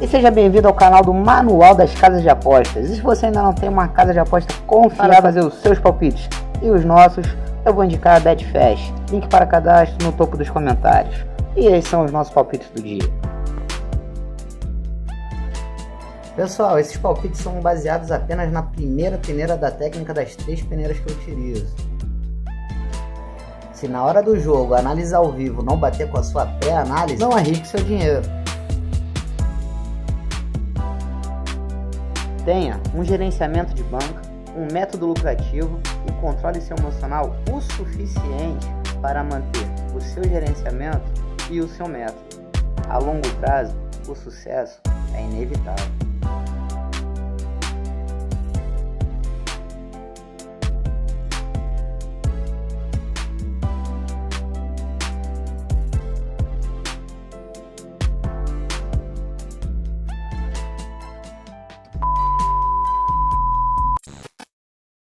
E seja bem-vindo ao canal do Manual das Casas de Apostas. E se você ainda não tem uma casa de aposta confiável para fazer os seus palpites e os nossos, eu vou indicar a Betfair. Link para cadastro no topo dos comentários. E esses são os nossos palpites do dia. Pessoal, esses palpites são baseados apenas na primeira peneira da técnica das três peneiras que eu utilizo. Se na hora do jogo a análise ao vivo não bater com a sua pré-análise, não arrisque seu dinheiro. Tenha um gerenciamento de banca, um método lucrativo e controle seu emocional o suficiente para manter o seu gerenciamento e o seu método. A longo prazo, o sucesso é inevitável.